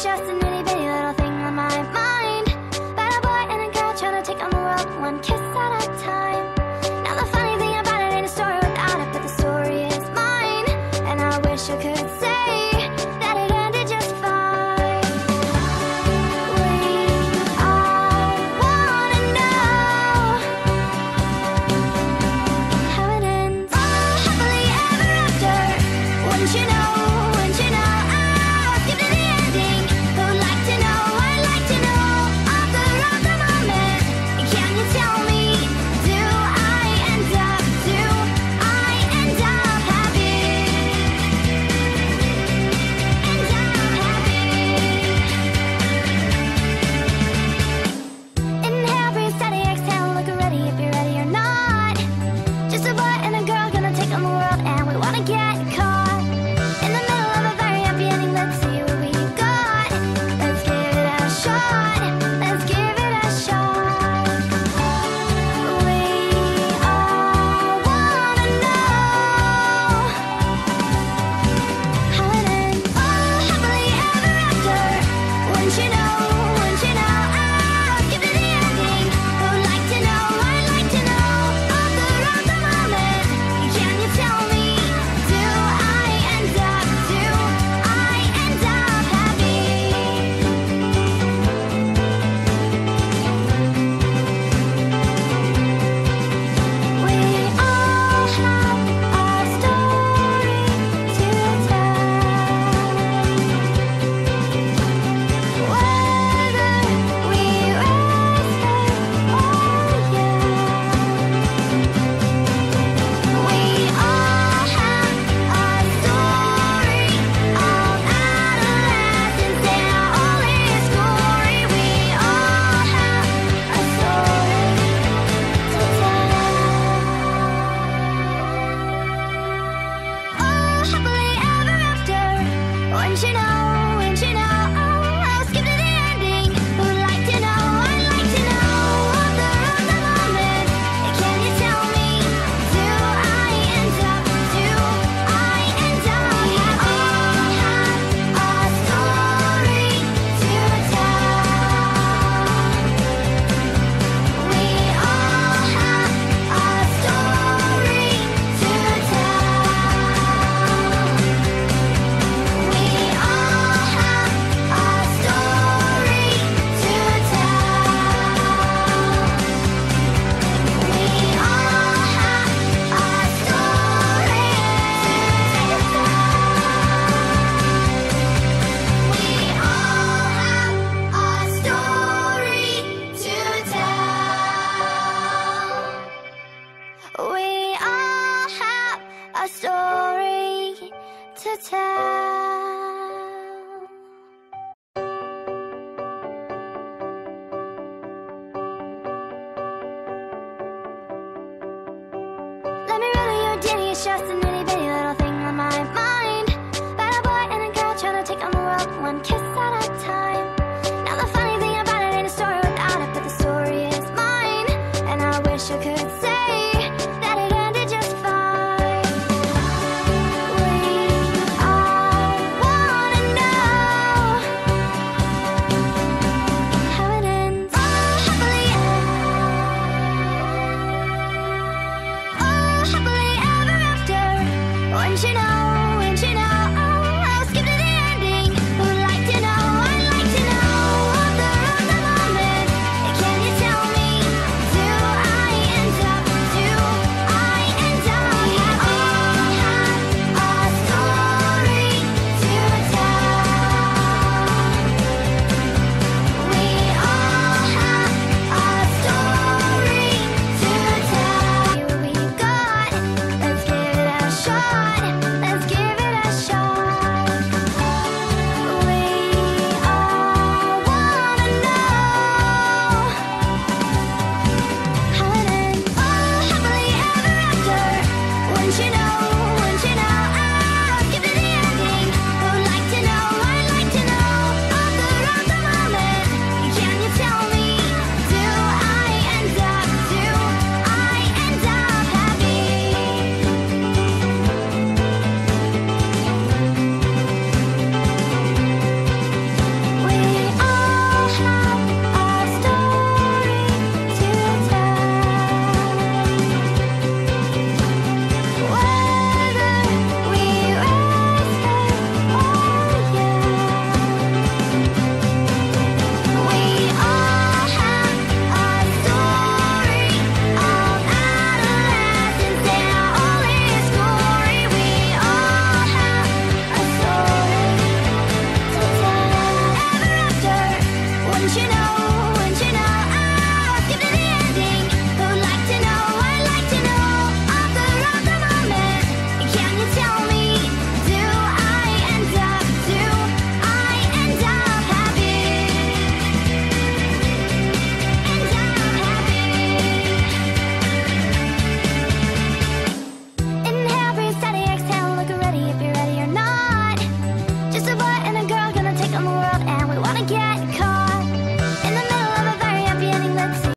Just an itty bitty little thing on my mind. But a boy and a girl trying to take on the world one kiss at a time. Now the funny thing about it ain't a story without it, but the story is mine. And I wish I could say. you know story to tell. Let me riddle your diary. It's just and itty bitty little thing on my mind.